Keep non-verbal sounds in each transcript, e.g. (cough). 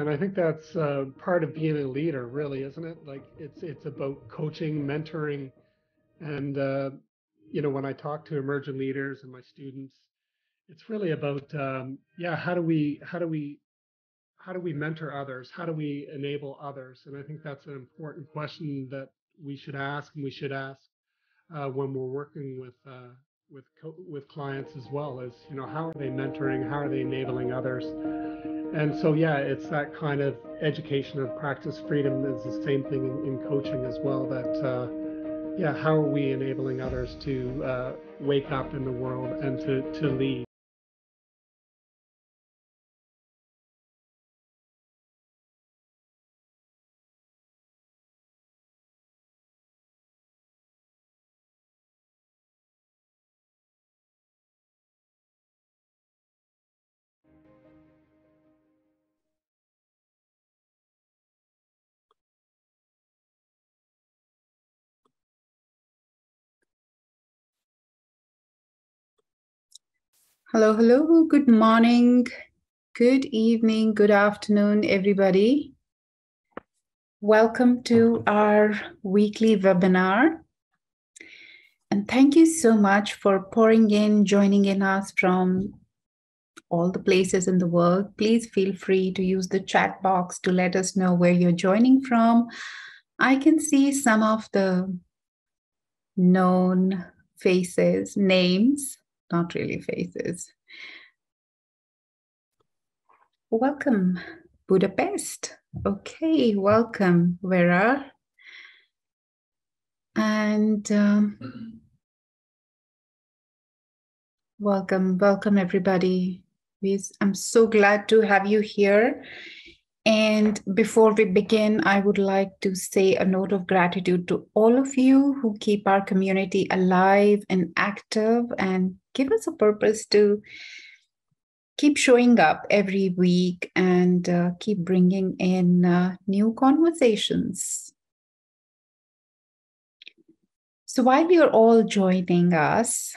And I think that's uh, part of being a leader, really, isn't it? Like it's it's about coaching, mentoring, and uh, you know when I talk to emerging leaders and my students, it's really about um, yeah how do we how do we how do we mentor others? How do we enable others? And I think that's an important question that we should ask and we should ask uh, when we're working with uh, with with clients as well. As you know, how are they mentoring? How are they enabling others? And so, yeah, it's that kind of education of practice freedom is the same thing in, in coaching as well. That, uh, yeah, how are we enabling others to uh, wake up in the world and to, to lead? Hello, hello. Good morning, good evening, good afternoon, everybody. Welcome to our weekly webinar. And thank you so much for pouring in, joining in us from all the places in the world. Please feel free to use the chat box to let us know where you're joining from. I can see some of the known faces, names not really faces. Welcome, Budapest. Okay, welcome, Vera. And um, welcome, welcome, everybody. I'm so glad to have you here. And before we begin, I would like to say a note of gratitude to all of you who keep our community alive and active and give us a purpose to keep showing up every week and uh, keep bringing in uh, new conversations. So while you're all joining us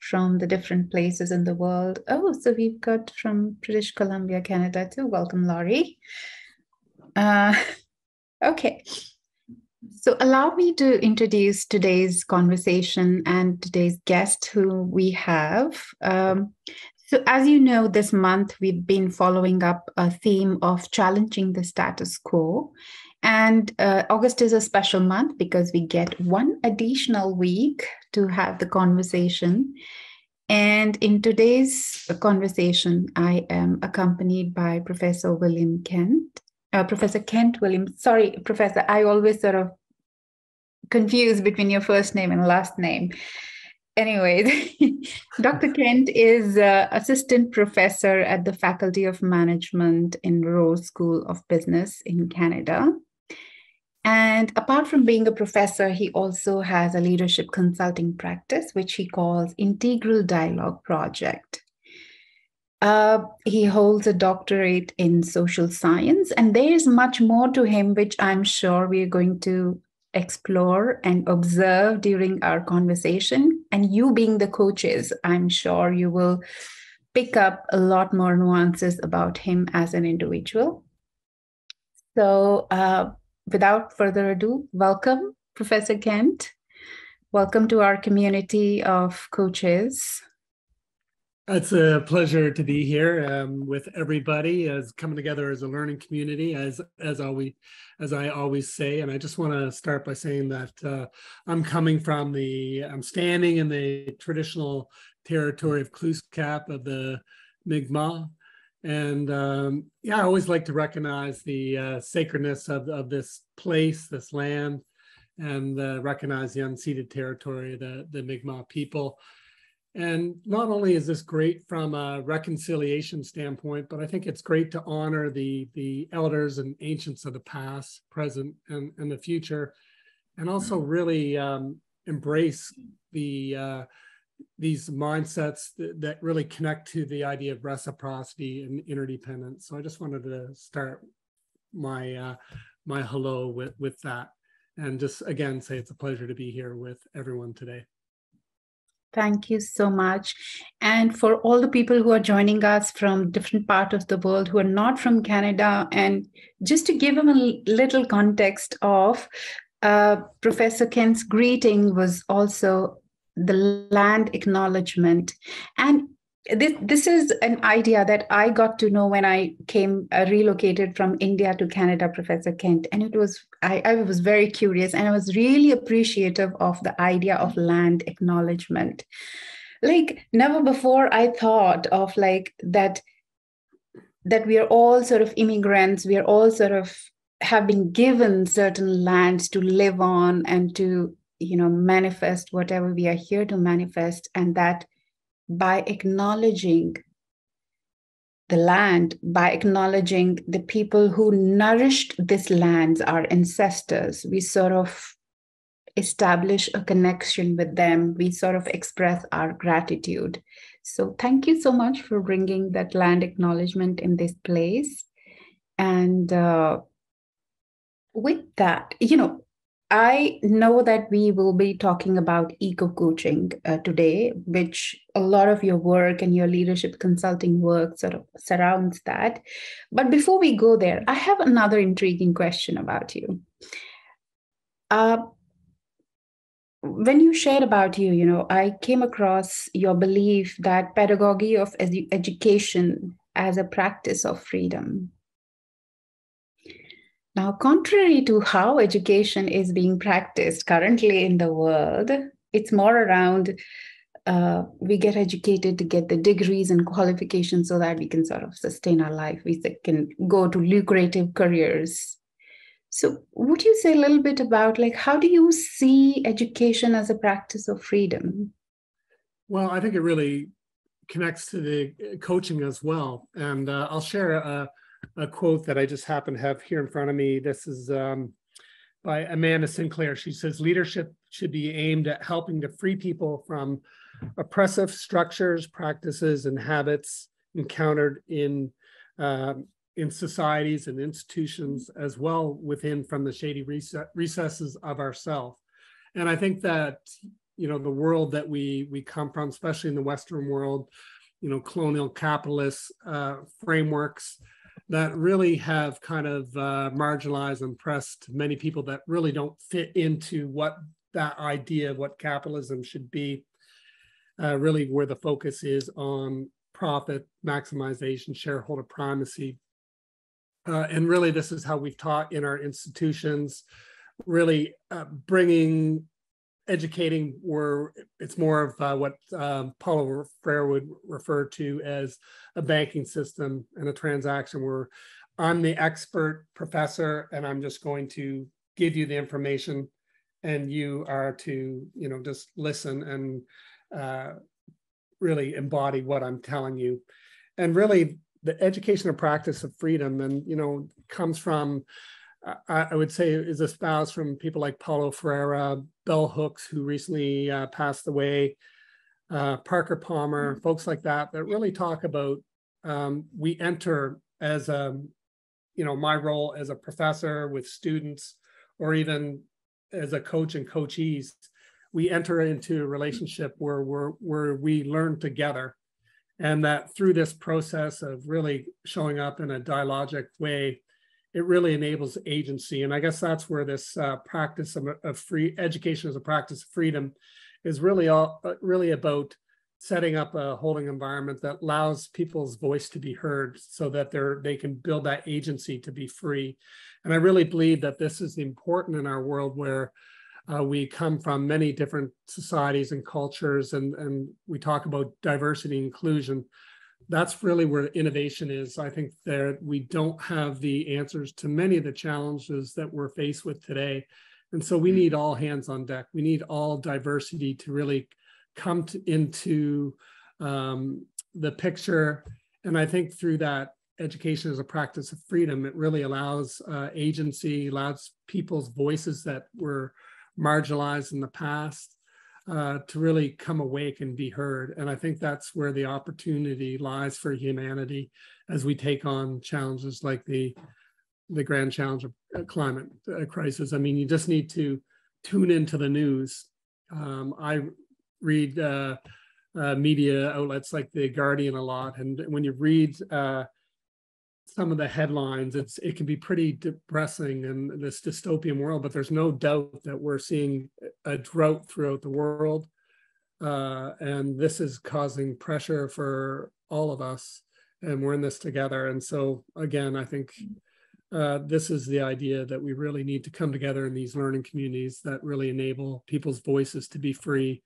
from the different places in the world, oh, so we've got from British Columbia, Canada too. Welcome, Laurie. Uh, (laughs) okay. So, allow me to introduce today's conversation and today's guest who we have. Um, so, as you know, this month we've been following up a theme of challenging the status quo. And uh, August is a special month because we get one additional week to have the conversation. And in today's conversation, I am accompanied by Professor William Kent uh, Professor Kent Williams. Sorry, Professor, I always sort of confuse between your first name and last name. Anyways, (laughs) Dr. Kent is uh, assistant professor at the Faculty of Management in Rowe School of Business in Canada. And apart from being a professor, he also has a leadership consulting practice, which he calls Integral Dialogue Project. Uh, he holds a doctorate in social science, and there is much more to him, which I'm sure we are going to explore and observe during our conversation. And you, being the coaches, I'm sure you will pick up a lot more nuances about him as an individual. So, uh, without further ado, welcome, Professor Kent. Welcome to our community of coaches. It's a pleasure to be here um, with everybody as coming together as a learning community, as as always as I always say. And I just want to start by saying that uh, I'm coming from the I'm standing in the traditional territory of Kluskap of the Mi'kmaq. And um, yeah, I always like to recognize the uh, sacredness of, of this place, this land, and uh, recognize the unceded territory, the, the Mi'kmaq people. And not only is this great from a reconciliation standpoint, but I think it's great to honor the, the elders and ancients of the past, present, and, and the future, and also really um, embrace the uh, these mindsets that, that, really connect to the idea of reciprocity and interdependence. So I just wanted to start my uh, my hello with with that, and just again say it's a pleasure to be here with everyone today. Thank you so much. And for all the people who are joining us from different part of the world who are not from Canada, and just to give them a little context of uh, Professor Kent's greeting was also the land acknowledgement. And this this is an idea that I got to know when I came uh, relocated from India to Canada, Professor Kent, and it was I, I was very curious and I was really appreciative of the idea of land acknowledgement. Like never before I thought of like that that we are all sort of immigrants, we are all sort of have been given certain lands to live on and to you know manifest whatever we are here to manifest and that by acknowledging the land, by acknowledging the people who nourished this land, our ancestors, we sort of establish a connection with them. We sort of express our gratitude. So, thank you so much for bringing that land acknowledgement in this place. And uh, with that, you know, I know that we will be talking about eco coaching uh, today, which a lot of your work and your leadership consulting work sort of surrounds that. But before we go there, I have another intriguing question about you. Uh, when you shared about you, you know, I came across your belief that pedagogy of edu- education as a practice of freedom now, contrary to how education is being practiced currently in the world, it's more around uh, we get educated to get the degrees and qualifications so that we can sort of sustain our life. We can go to lucrative careers. So, would you say a little bit about like how do you see education as a practice of freedom? Well, I think it really connects to the coaching as well, and uh, I'll share a a quote that I just happen to have here in front of me. This is um, by Amanda Sinclair. She says, Leadership should be aimed at helping to free people from oppressive structures, practices, and habits encountered in. Um, in societies and institutions as well within from the shady recesses of ourself and i think that you know the world that we we come from especially in the western world you know colonial capitalist uh, frameworks that really have kind of uh, marginalized and pressed many people that really don't fit into what that idea of what capitalism should be. Uh, really, where the focus is on profit maximization, shareholder primacy. Uh, and really, this is how we've taught in our institutions, really uh, bringing educating where it's more of uh, what um, Paulo Freire would refer to as a banking system and a transaction where I'm the expert professor and I'm just going to give you the information and you are to, you know, just listen and uh, really embody what I'm telling you. And really the education and practice of freedom and, you know, comes from I, I would say is espoused from people like Paulo Freire, Bell Hooks, who recently uh, passed away, uh, Parker Palmer, mm-hmm. folks like that, that really talk about um, we enter as a, you know, my role as a professor with students, or even as a coach and coachees, we enter into a relationship where we're where we learn together, and that through this process of really showing up in a dialogic way, it really enables agency. And I guess that's where this uh, practice of, of, free education as a practice of freedom is really all uh, really about setting up a holding environment that allows people's voice to be heard so that they're they can build that agency to be free. And I really believe that this is important in our world where uh, we come from many different societies and cultures and, and we talk about diversity and inclusion that's really where innovation is. I think that we don't have the answers to many of the challenges that we're faced with today. And so we mm-hmm. need all hands on deck. We need all diversity to really come to, into um, the picture. And I think through that, education as a practice of freedom, it really allows uh, agency, allows people's voices that were marginalized in the past uh, to really come awake and be heard. And I think that's where the opportunity lies for humanity as we take on challenges like the the grand challenge of uh, climate uh, crisis. I mean, you just need to tune into the news. Um, I read uh, uh, media outlets like the Guardian a lot, and when you read uh, some of the headlines, it's it can be pretty depressing in this dystopian world. But there's no doubt that we're seeing a drought throughout the world, uh, and this is causing pressure for all of us, and we're in this together. And so again, I think. Uh, this is the idea that we really need to come together in these learning communities that really enable people's voices to be free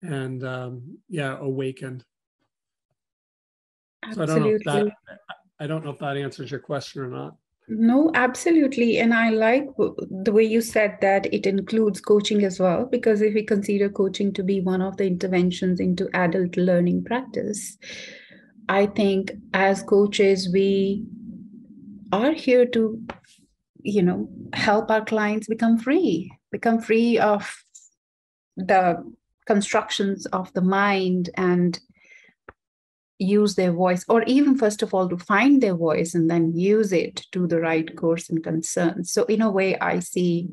and um, yeah, awakened. Absolutely. So I don't know if that I don't know if that answers your question or not. No, absolutely. And I like the way you said that it includes coaching as well, because if we consider coaching to be one of the interventions into adult learning practice, I think as coaches, we are here to, you know, help our clients become free, become free of the constructions of the mind and use their voice, or even first of all, to find their voice and then use it to the right course and concern. So, in a way, I see,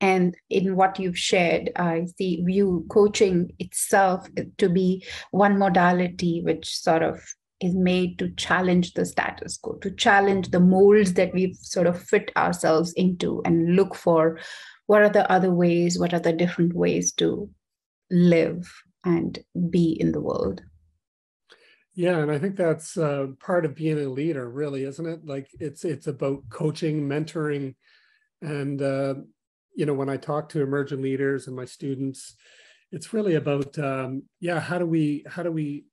and in what you've shared, I see view coaching itself to be one modality which sort of is made to challenge the status quo, to challenge the molds that we've sort of fit ourselves into and look for what are the other ways, what are the different ways to live and be in the world. Yeah, and I think that's uh, part of being a leader, really, isn't it? Like it's it's about coaching, mentoring, and uh, you know when I talk to emerging leaders and my students, it's really about um, yeah, how do we how do we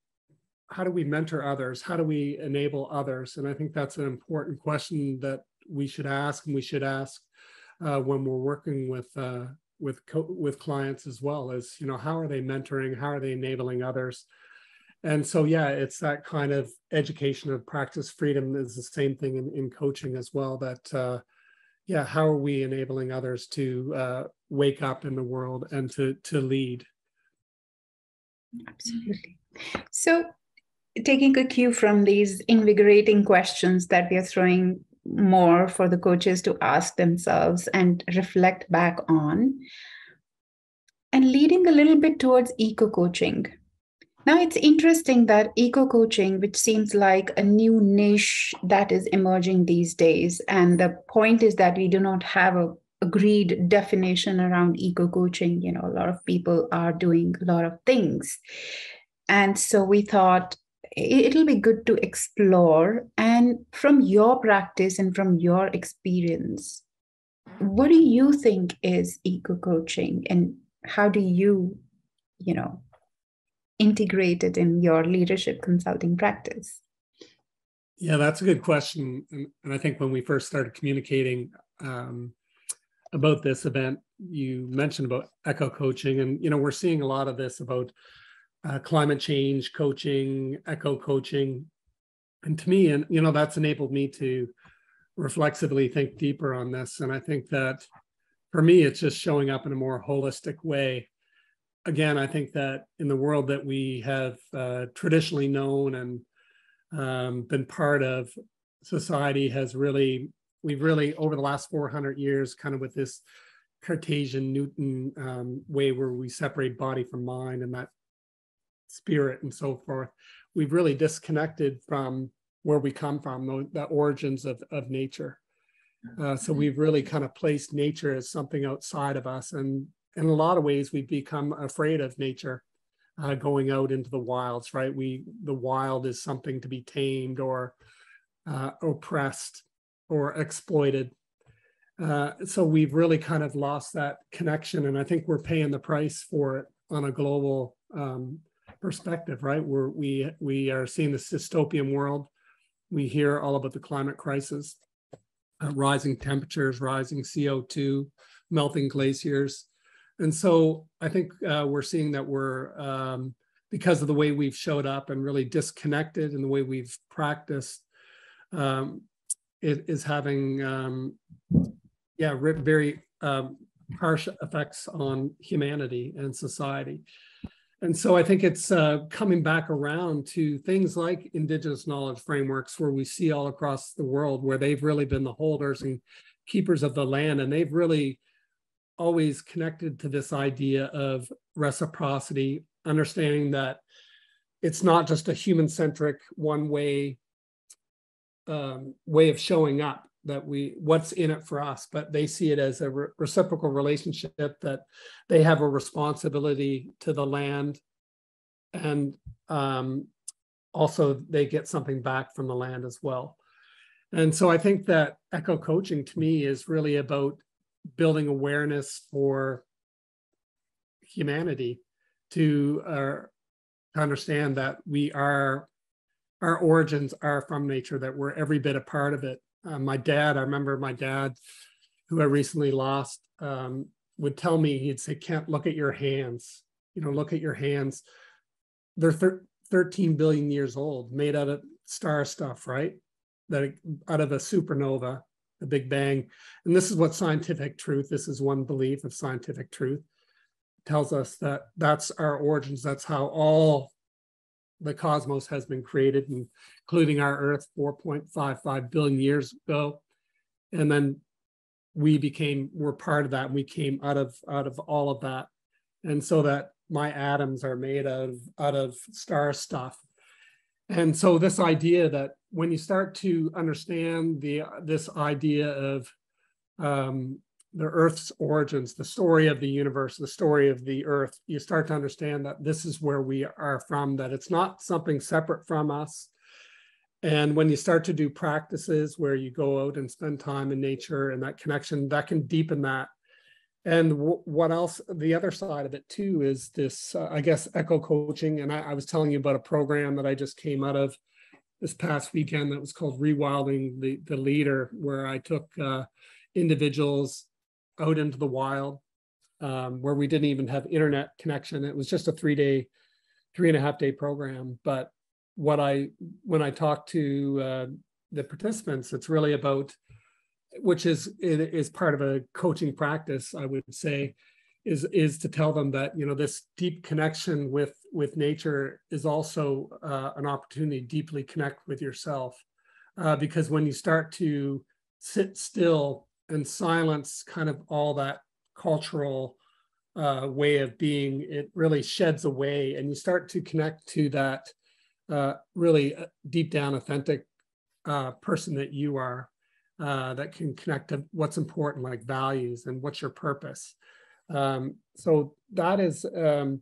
how do we mentor others? How do we enable others? And I think that's an important question that we should ask, and we should ask uh, when we're working with uh, with co- with clients as well. As you know, how are they mentoring? How are they enabling others? And so yeah it's that kind of education of practice freedom is the same thing in, in coaching as well that uh, yeah how are we enabling others to uh, wake up in the world and to to lead? Absolutely. So taking a cue from these invigorating questions that we are throwing more for the coaches to ask themselves and reflect back on and leading a little bit towards eco coaching now it's interesting that eco coaching, which seems like a new niche that is emerging these days, and the point is that we do not have a agreed definition around eco coaching. You know, a lot of people are doing a lot of things. And so we thought it'll be good to explore. And from your practice and from your experience, what do you think is eco coaching and how do you, you know, integrate it in your leadership consulting practice? Yeah, that's a good question. And, and I think when we first started communicating um, about this event, you mentioned about eco coaching, and you know we're seeing a lot of this about uh, climate change coaching, eco coaching, and to me, and you know that's enabled me to reflexively think deeper on this. And I think that for me, it's just showing up in a more holistic way again, I think that in the world that we have uh, traditionally known and um, been part of, society has really, we've really, over the last 400 years, kind of with this Cartesian Newton um, way where we separate body from mind and that spirit and so forth, we've really disconnected from where we come from, the, the origins of, of nature. Uh, so we've really kind of placed nature as something outside of us. And in a lot of ways we've become afraid of nature uh, going out into the wilds right? We the wild is something to be tamed or uh, oppressed or exploited. Uh, so we've really kind of lost that connection and i think we're paying the price for it on a global um, perspective right? We're, we we are seeing this dystopian world. We hear all about the climate crisis uh, rising temperatures rising co2 melting glaciers and so I think uh, we're seeing that we're, um, because of the way we've showed up and really disconnected and the way we've practiced, um, it is having, um, yeah, very um, harsh effects on humanity and society. And so I think it's uh, coming back around to things like indigenous knowledge frameworks, where we see all across the world where they've really been the holders and keepers of the land, and they've really always connected to this idea of reciprocity, understanding that it's not just a human centric one way um, way of showing up that we what's in it for us but they see it as a re- reciprocal relationship that they have a responsibility to the land. And um, also they get something back from the land as well. And so i think that eco coaching to me is really about building awareness for humanity to uh, understand that we are our origins are from nature that we're every bit a part of it. Uh, my dad i remember my dad who i recently lost um, would tell me he'd say "Can't look at your hands. You know look at your hands. They're thir- 13 billion years old made out of star stuff right? That out of a supernova the big bang. And this is what scientific truth this is one belief of scientific truth tells us that that's our origins. That's how all the cosmos has been created including our earth 4.55 billion years ago. And then we became we're part of that and we came out of out of all of that. And so that my atoms are made of out of star stuff and so this idea that when you start to understand the this idea of um, the earth's origins the story of the universe the story of the earth you start to understand that this is where we are from that it's not something separate from us. And when you start to do practices where you go out and spend time in nature and that connection that can deepen that and w- what else the other side of it too is this uh, i guess eco coaching. And I, I, was telling you about a program that i just came out of this past weekend that was called rewilding the, the leader where i took uh, individuals out into the wild um, where we didn't even have internet connection. It was just a three day three and a half day program. But what i when i talked to uh, the participants it's really about which is is part of a coaching practice i would say is is to tell them that you know this deep connection with with nature is also uh, an opportunity to deeply connect with yourself. Uh, because when you start to sit still and silence kind of all that cultural uh, way of being it really sheds away and you start to connect to that uh, really uh, deep down authentic uh, person that you are uh, that can connect to what's important, like values and what's your purpose. Um, so that is, um,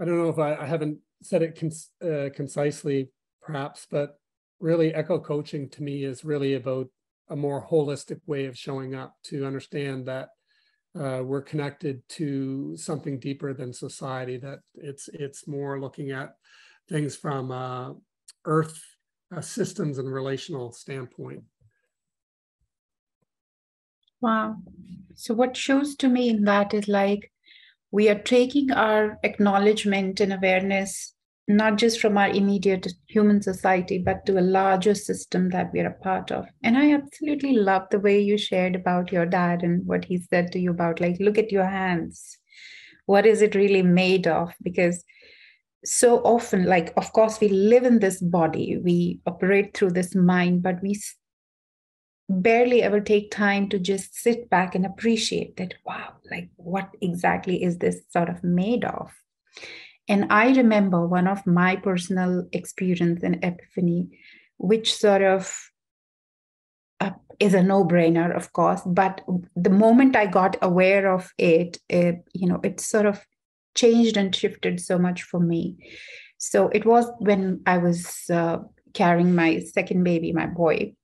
I don't know if I, I haven't said it cons- uh, concisely, perhaps, but really, eco coaching to me is really about a more holistic way of showing up to understand that uh, we're connected to something deeper than society. That it's it's more looking at things from uh, Earth uh, systems and relational standpoint. Wow. So, what shows to me in that is like we are taking our acknowledgement and awareness not just from our immediate human society, but to a larger system that we're a part of. And I absolutely love the way you shared about your dad and what he said to you about, like, look at your hands. What is it really made of? Because so often, like, of course, we live in this body, we operate through this mind, but we barely ever take time to just sit back and appreciate that wow like what exactly is this sort of made of? And i remember one of my personal experience in epiphany which sort of uh, is a no-brainer of course but the moment i got aware of it, it you know it sort of changed and shifted so much for me. So it was when i was uh, carrying my second baby my boy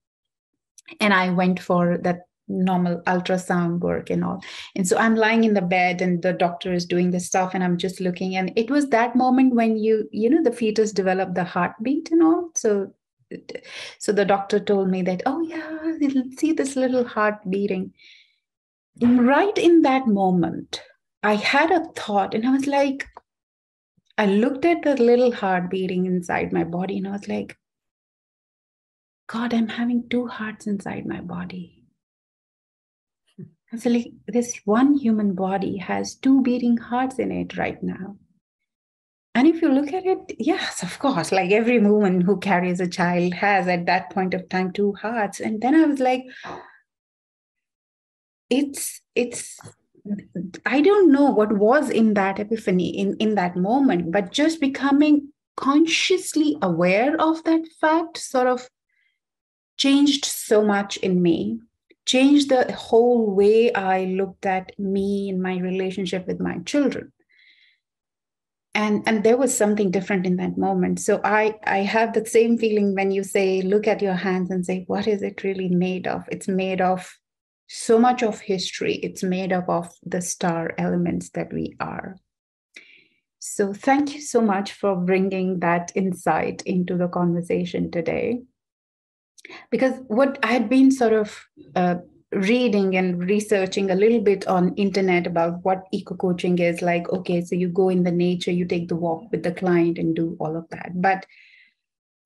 and I went for that normal ultrasound work and all. And so I'm lying in the bed and the doctor is doing the stuff and I'm just looking. And it was that moment when you, you know, the fetus developed the heartbeat and all. So so the doctor told me that, oh yeah, see this little heart beating. And right in that moment, I had a thought and I was like, I looked at the little heart beating inside my body and I was like, God, I'm having two hearts inside my body. So, like, this one human body has two beating hearts in it right now. And if you look at it, yes, of course, like every woman who carries a child has at that point of time two hearts. And then I was like, it's it's I don't know what was in that epiphany in, in that moment, but just becoming consciously aware of that fact sort of changed so much in me, changed the whole way I looked at me and my relationship with my children. And, and there was something different in that moment. So I, I have the same feeling when you say, look at your hands and say, what is it really made of? It's made of so much of history. It's made up of the star elements that we are. So thank you so much for bringing that insight into the conversation today. Because what I had been sort of uh, reading and researching a little bit on internet about what eco coaching is like okay so you go in the nature you take the walk with the client and do all of that but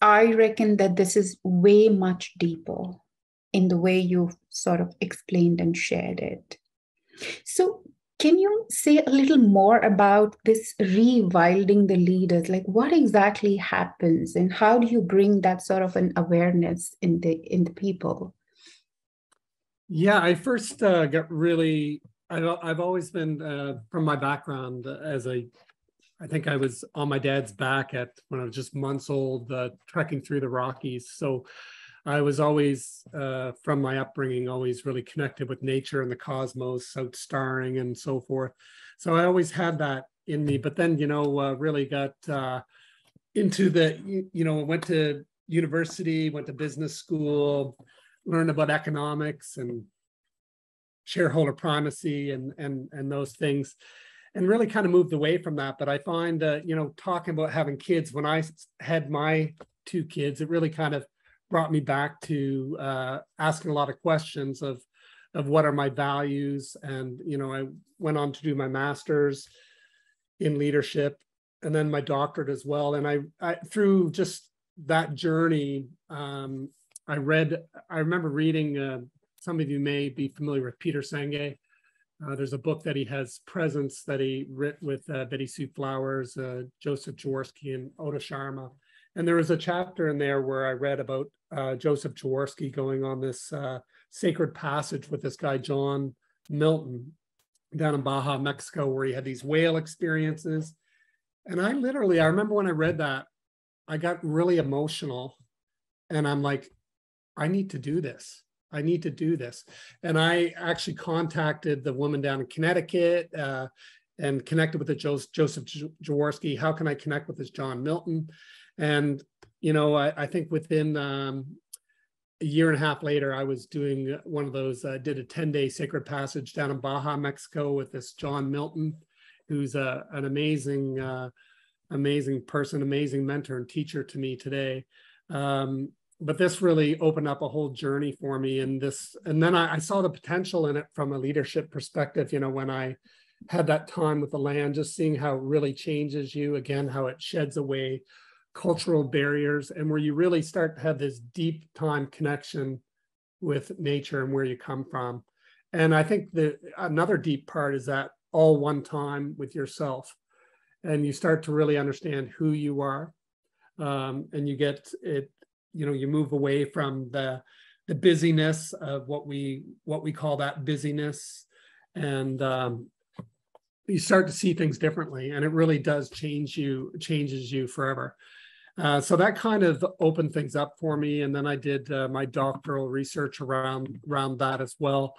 i reckon that this is way much deeper in the way you've sort of explained and shared it. So, can you say a little more about this rewilding the leaders? Like, what exactly happens, and how do you bring that sort of an awareness in the in the people? Yeah, I first uh, got really. I, I've always been uh, from my background as a I think I was on my dad's back at when I was just months old, uh, trekking through the Rockies. So I was always, uh, from my upbringing, always really connected with nature and the cosmos, out starring and so forth. So I always had that in me. But then, you know, uh, really got uh, into the, you know, went to university, went to business school, learned about economics and shareholder primacy and and and those things and really kind of moved away from that but i find uh, you know talking about having kids when i had my two kids it really kind of brought me back to uh, asking a lot of questions of of what are my values. And you know i went on to do my master's in leadership and then my doctorate as well. And i, I through just that journey um, i read i remember reading uh, some of you may be familiar with peter senge. Uh, there's a book that he has presence that he wrote with uh, betty sue flowers uh, joseph jaworski and otto scharmer. And there was a chapter in there where I read about uh, Joseph Jaworski going on this uh, sacred passage with this guy, John Milton, down in Baja, Mexico, where he had these whale experiences. And I literally, I remember when I read that, I got really emotional. And I'm like, I need to do this. I need to do this. And I actually contacted the woman down in Connecticut uh, and connected with the Joseph Jaworski. How can I connect with this John Milton? And, you know, I, I think within um, a year and a half later, I was doing one of those, uh, did a 10 day sacred passage down in Baja, Mexico with this John Milton, who's a, uh, an amazing, uh, amazing person, amazing mentor and teacher to me today. Um, but this really opened up a whole journey for me and this and then I, I, saw the potential in it from a leadership perspective you know when i had that time with the land just seeing how it really changes you again how it sheds away cultural barriers and where you really start to have this deep time connection with nature and where you come from. And I think the another deep part is that all one time with yourself. And you start to really understand who you are. Um, and you get it, you know, you move away from the the busyness of what we what we call that busyness. And um, you start to see things differently and it really does change you changes you forever uh, so that kind of opened things up for me. And then I did uh, my doctoral research around, around that as well.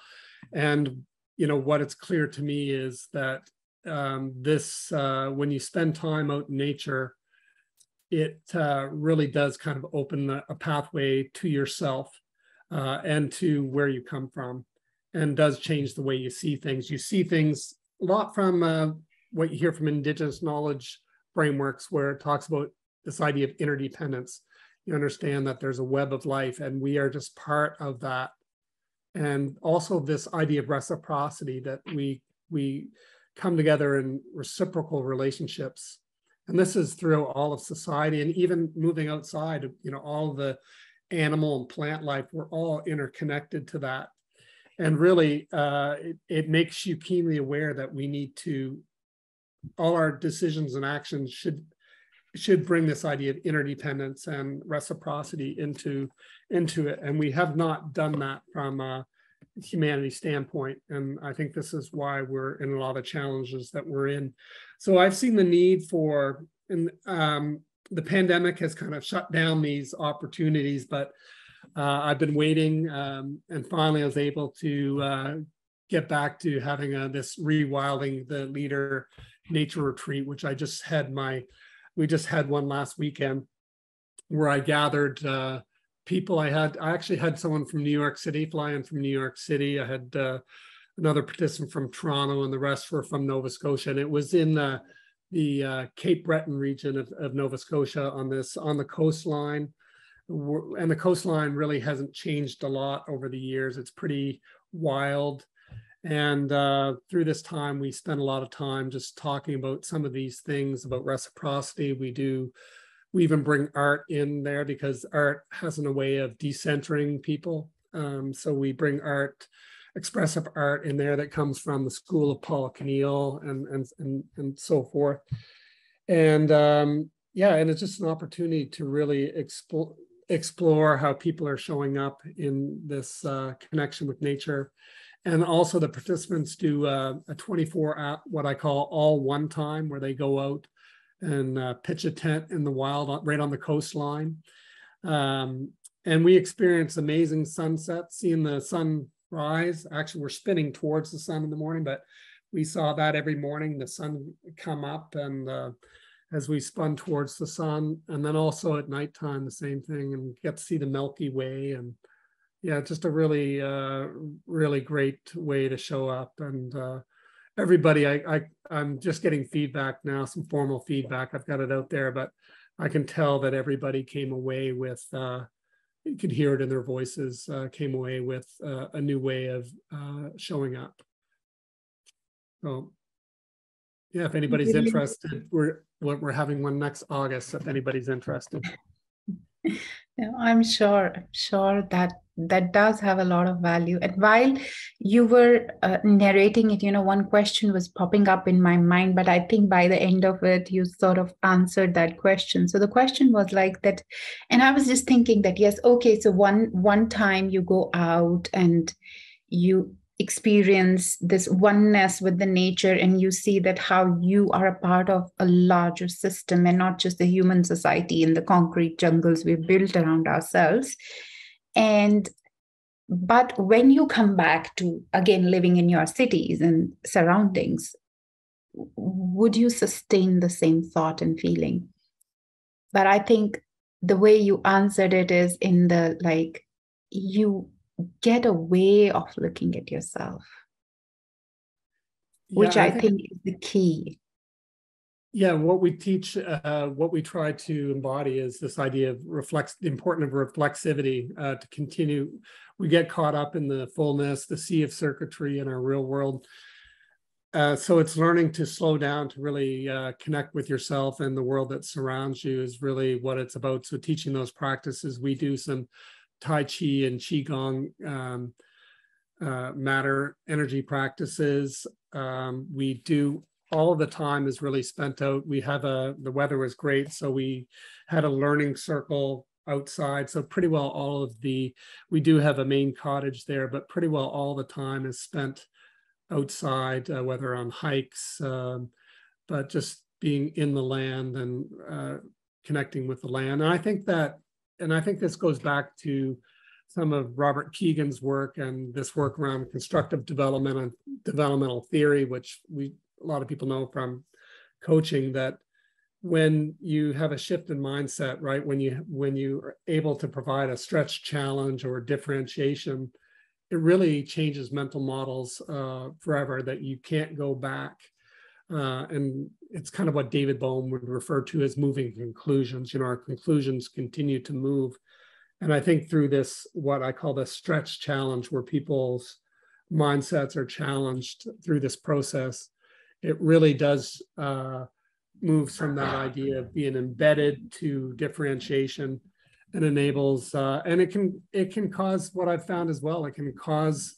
And, you know, what it's clear to me is that um, this, uh, when you spend time out in nature, it uh, really does kind of open the, a pathway to yourself uh, and to where you come from and does change the way you see things. You see things a lot from what you hear from indigenous knowledge frameworks where it talks about this idea of interdependence. You understand that there's a web of life and we are just part of that. And also this idea of reciprocity that we we come together in reciprocal relationships. And this is through all of society and even moving outside, you know, all the animal and plant life, we're all interconnected to that. And really, uh, it, it makes you keenly aware that we need to, all our decisions and actions should should bring this idea of interdependence and reciprocity into into it and we have not done that from a humanity standpoint. And I think this is why we're in a lot of challenges that we're in. So I've seen the need for, and um, the pandemic has kind of shut down these opportunities, but uh, I've been waiting, um, and finally I was able to uh, get back to having a, this rewilding the leader nature retreat, which I just had my, we just had one last weekend where I gathered uh, people. I had, I actually had someone from New York City flying from New York City. I had uh, another participant from Toronto, and the rest were from Nova Scotia. And it was in the the uh, Cape Breton region of, of Nova Scotia on this on the coastline. And the coastline really hasn't changed a lot over the years. It's pretty wild. And uh, through this time, we spent a lot of time just talking about some of these things about reciprocity. We do, we even bring art in there because art has a way of decentering people. Um, so we bring art, expressive art in there that comes from the school of Paul Knill and, and, and, and so forth. And um, yeah, and it's just an opportunity to really explore explore how people are showing up in this uh, connection with nature and also the participants do uh, a 24 hour, what I call all one time, where they go out and uh, pitch a tent in the wild right on the coastline. Um, and we experience amazing sunsets, seeing the sun rise. Actually, we're spinning towards the sun in the morning, but we saw that every morning, the sun come up and uh, as we spun towards the sun. And then also at nighttime, the same thing, and get to see the Milky Way and yeah, just a really, uh, really great way to show up. And uh, everybody, I, I, I'm just getting feedback now, some formal feedback. I've got it out there, but I can tell that everybody came away with, uh, you could hear it in their voices, uh, came away with uh, a new way of uh, showing up. So, yeah, if anybody's interested, we're we're having one next August. If anybody's interested. (laughs) Yeah, I'm sure, I'm sure that that does have a lot of value. And while you were uh, narrating it, you know, one question was popping up in my mind, but I think by the end of it, you sort of answered that question. So the question was like that, and I was just thinking that yes, okay, so one one time you go out and you experience this oneness with the nature and you see that how you are a part of a larger system and not just the human society in the concrete jungles we've built around ourselves and but when you come back to again living in your cities and surroundings would you sustain the same thought and feeling? But i think the way you answered it is in the like you get a way of looking at yourself yeah, which I, I think, think, is the key yeah what we teach uh, what we try to embody is this idea of reflex the importance of reflexivity uh, to continue we get caught up in the fullness the sea of circuitry in our real world uh, so it's learning to slow down to really uh, connect with yourself and the world that surrounds you is really what it's about so teaching those practices we do some Tai Chi and Qigong um, uh, matter energy practices. Um, we do all of the time is really spent out. We have a, the weather was great. So we had a learning circle outside. So pretty well all of the, we do have a main cottage there, but pretty well all the time is spent outside, uh, whether on hikes, um, but just being in the land and uh, connecting with the land. And I think that and I think this goes back to some of Robert Kegan's work and this work around constructive development and developmental theory, which we a lot of people know from coaching that when you have a shift in mindset, right? When you when you are able to provide a stretch challenge or differentiation, it really changes mental models uh, forever that you can't go back. Uh, and it's kind of what David Bohm would refer to as moving conclusions. You know, our conclusions continue to move. And I think through this, what I call the stretch challenge, where people's mindsets are challenged through this process, it really does uh, moves from that idea of being embedded to differentiation and enables uh, and it can it can cause what I've found as well. It can cause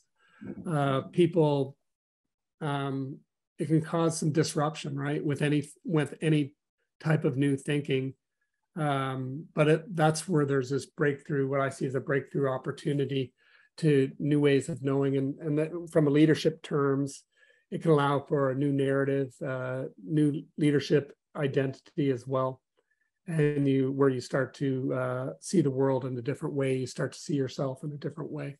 uh, people um, it can cause some disruption, right? With any with any type of new thinking. Um, but it, that's where there's this breakthrough, what I see as a breakthrough opportunity to new ways of knowing and, and that from a leadership terms it can allow for a new narrative uh, new leadership identity as well. And you where you start to uh, see the world in a different way you start to see yourself in a different way.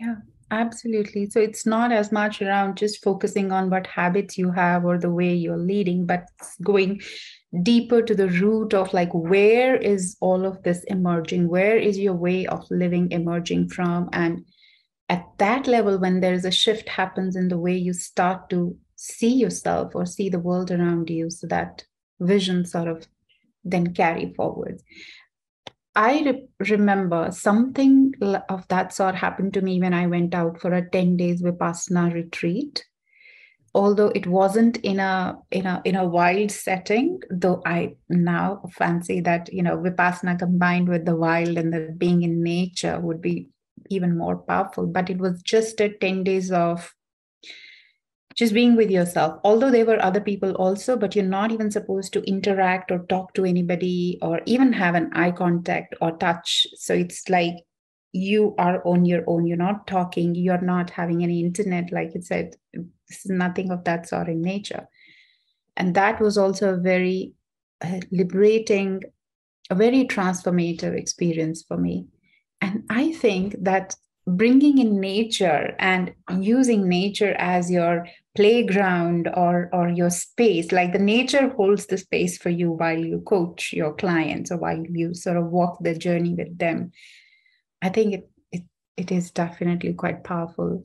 Yeah absolutely. So it's not as much around just focusing on what habits you have or the way you're leading but going deeper to the root of like where is all of this emerging? Where is your way of living emerging from? And at that level when there is a shift happens in the way you start to see yourself or see the world around you so that vision sort of then carry forward. I re- remember something of that sort happened to me when i went out for a 10 days vipassana retreat. Although it wasn't in a in a in a wild setting though i now fancy that you know vipassana combined with the wild and the being in nature would be even more powerful but it was just a 10 days of just being with yourself. Although there were other people also but you're not even supposed to interact or talk to anybody or even have an eye contact or touch. So it's like you are on your own. You're not talking. You're not having any internet. Like you said this is nothing of that sort in nature. And that was also a very uh, liberating a very transformative experience for me and i think that bringing in nature and using nature as your playground or or your space like the nature holds the space for you while you coach your clients or while you sort of walk the journey with them I think it, it it is definitely quite powerful.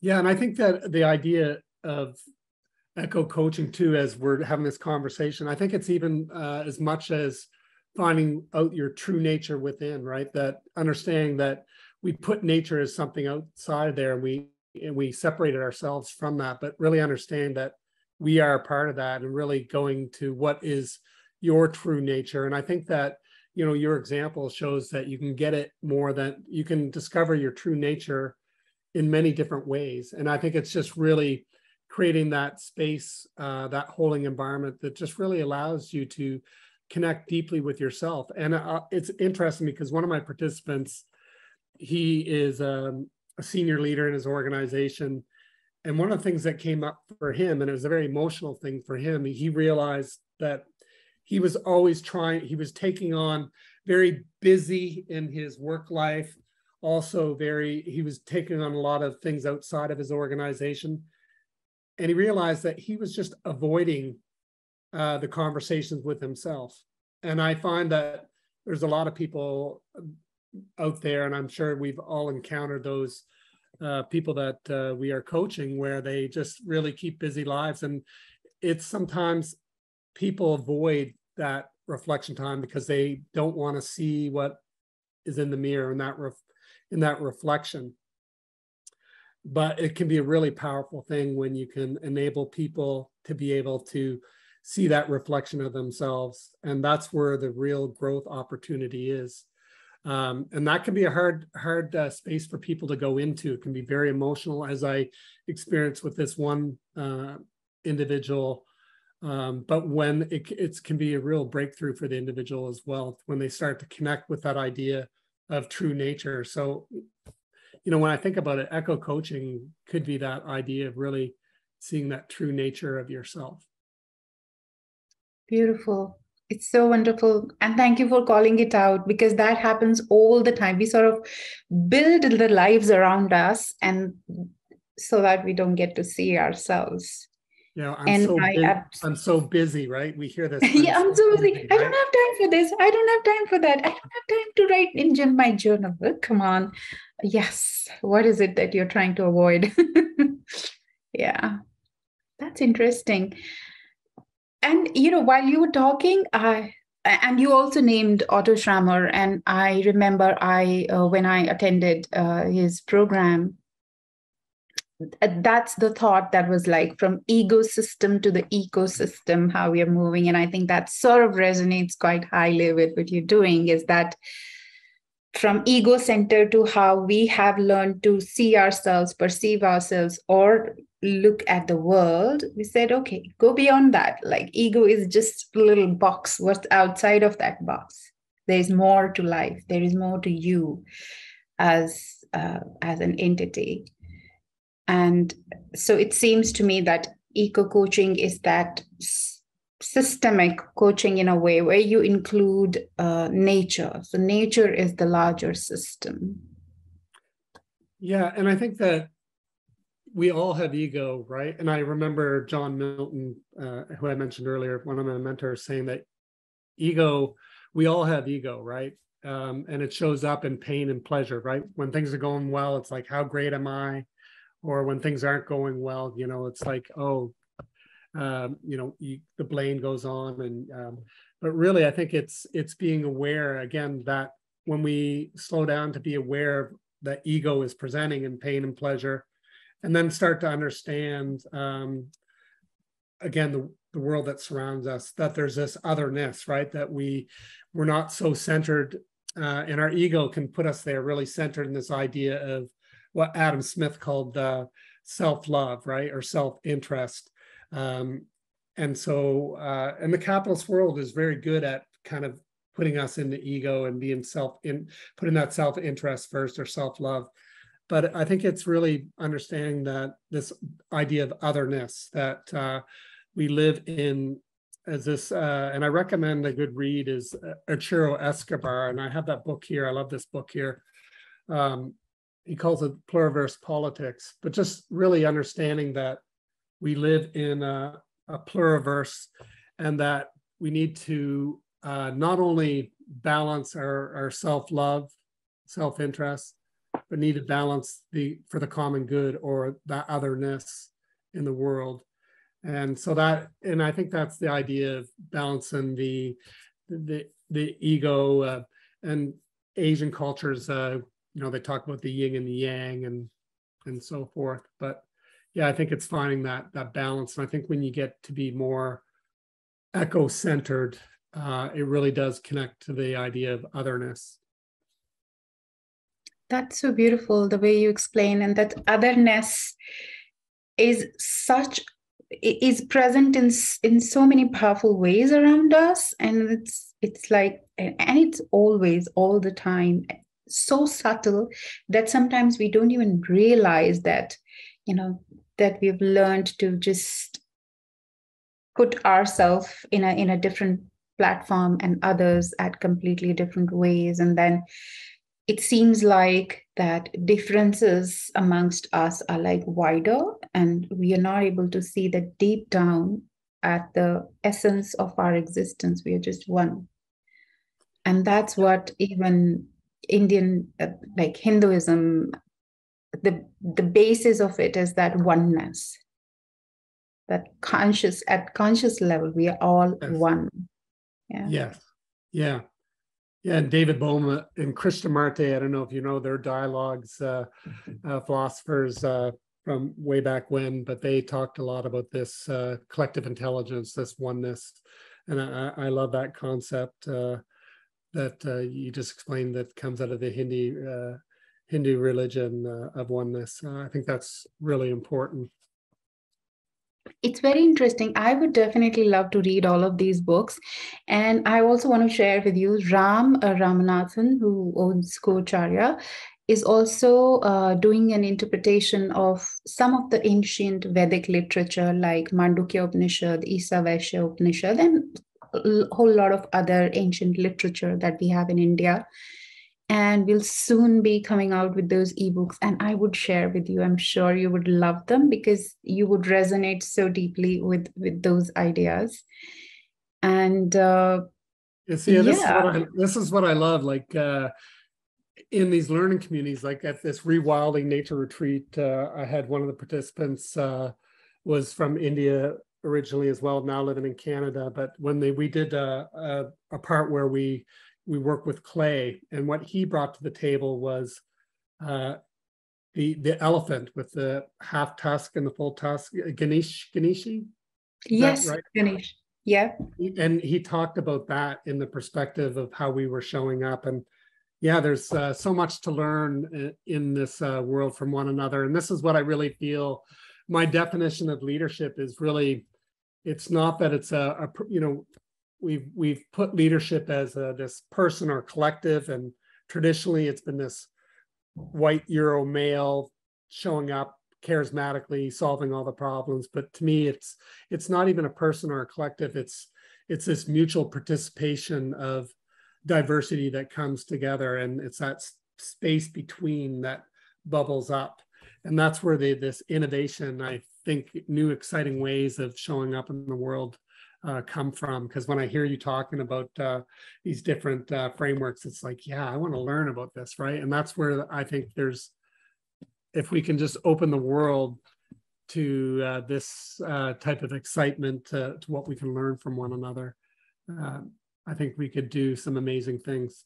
Yeah, and I think that the idea of eco coaching too, as we're having this conversation, I think it's even uh, as much as finding out your true nature within, right? That understanding that we put nature as something outside there, and we and we separated ourselves from that, but really understand that we are a part of that, and really going to what is your true nature. And I think that you know your example shows that you can get it more than you can discover your true nature in many different ways and i think it's just really creating that space uh, that holding environment that just really allows you to connect deeply with yourself. And uh, it's interesting because one of my participants he is um, a senior leader in his organization. And one of the things that came up for him and it was a very emotional thing for him he realized that he was always trying, he was taking on very busy in his work life, also very, he was taking on a lot of things outside of his organization. And he realized that he was just avoiding uh, the conversations with himself. And I find that there's a lot of people out there, and I'm sure we've all encountered those uh, people that uh, we are coaching where they just really keep busy lives. And it's sometimes people avoid that reflection time because they don't want to see what is in the mirror in that ref, in that reflection but it can be a really powerful thing when you can enable people to be able to see that reflection of themselves and that's where the real growth opportunity is um, and that can be a hard hard uh, space for people to go into it can be very emotional as i experienced with this one uh, individual um, but when it, it can be a real breakthrough for the individual as well, when they start to connect with that idea of true nature. So, you know, when I think about it, eco coaching could be that idea of really seeing that true nature of yourself. Beautiful. It's so wonderful. And thank you for calling it out because that happens all the time. We sort of build the lives around us and so that we don't get to see ourselves you know, I'm and so I, busy, I'm so busy, right? We hear this. (laughs) Yeah, I'm so busy. busy I don't have time for this. I don't have time for that. I don't have time to write in my journal. come on. Yes. What is it that you're trying to avoid? (laughs) yeah. That's interesting. And you know, while you were talking, I and you also named Otto Scharmer, and I remember I uh, when I attended uh, his program that's the thought that was like from ego-system to the ecosystem how we are moving. And i think that sort of resonates quite highly with what you're doing is that from ego center to how we have learned to see ourselves perceive ourselves or look at the world we said okay go beyond that. Like ego is just a little box what's outside of that box. There's more to life. There is more to you as uh, as an entity. And so it seems to me that eco coaching is that systemic coaching in a way where you include uh, nature. So nature is the larger system. Yeah and i think that we all have ego right? And i remember john milton uh, who i mentioned earlier one of my mentors saying that ego we all have ego right? Um, and it shows up in pain and pleasure right? When things are going well it's like how great am i? Or when things aren't going well you know it's like oh um, you know you, the blame goes on. And um, but really i think it's it's being aware again that when we slow down to be aware that ego is presenting in pain and pleasure and then start to understand um, again the, the world that surrounds us that there's this otherness right that we we're not so centered uh, and our ego can put us there really centered in this idea of what adam smith called uh, self-love right or self-interest. Um, and so uh, and the capitalist world is very good at kind of putting us in the ego and being self in putting that self-interest first or self-love but i think it's really understanding that this idea of otherness that uh, we live in as this uh, and i recommend a good read is uh, arturo escobar and i have that book here. I love this book here. Um, he calls it pluriverse politics but just really understanding that we live in a, a pluriverse and that we need to uh, not only balance our, our self-love self-interest but need to balance the for the common good or that otherness in the world. And so that and i think that's the idea of balancing the the the ego uh, and asian cultures uh you know they talk about the yin and the yang and and so forth. But yeah i think it's finding that that balance. And i think when you get to be more eco centered uh it really does connect to the idea of otherness that's so beautiful the way you explain and that otherness is such is present in in so many powerful ways around us and it's it's like and it's always all the time so subtle that sometimes we don't even realize that you know that we've learned to just put ourselves in a in a different platform and others at completely different ways and then it seems like that differences amongst us are like wider and we are not able to see that deep down at the essence of our existence we are just one. And that's what even indian uh, like hinduism the the basis of it is that oneness. That conscious at conscious level we are all yes. one. Yeah. Yes. Yeah yeah, and David Bohm and Krishnamurti, I don't know if you know their dialogues, uh, uh, philosophers uh, from way back when, but they talked a lot about this uh, collective intelligence, this oneness. And I, I love that concept uh, that uh, you just explained that comes out of the Hindu, Hindu religion of oneness. I think that's really important it's very interesting. I would definitely love to read all of these books. And I also want to share with you Ram uh, Ramanathan, who owns Coacharya, is also uh, doing an interpretation of some of the ancient Vedic literature like Mandukya Upanishad, Isavasya Upanishad, and a whole lot of other ancient literature that we have in India and we'll soon be coming out with those ebooks and i would share with you. I'm sure you would love them because you would resonate so deeply with with those ideas. And uh yeah, see, yeah. This, is what I, this is what i love like uh in these learning communities like at this rewilding nature retreat uh, i had one of the participants uh was from india originally as well now living in canada. But when they we did a, a, a part where we we work with clay, and what he brought to the table was uh, the the elephant with the half tusk and the full tusk, Ganesh Ganeshi. Yes, right? Ganesh. Yeah. And he talked about that in the perspective of how we were showing up, and yeah, there's uh, so much to learn uh, in this uh, world from one another, and this is what I really feel. My definition of leadership is really, it's not that it's a, a you know we've we've put leadership as a, this person or collective, and traditionally it's been this white Euro male showing up charismatically, solving all the problems. But to me, it's it's not even a person or a collective. It's it's this mutual participation of diversity that comes together, and it's that space between that bubbles up, and that's where the this innovation, I think, new exciting ways of showing up in the world uh, come from. Because when i hear you talking about uh, these different uh, frameworks it's like yeah i want to learn about this right? And that's where i think there's if we can just open the world to uh, this uh, type of excitement to, to, what we can learn from one another uh, i think we could do some amazing things.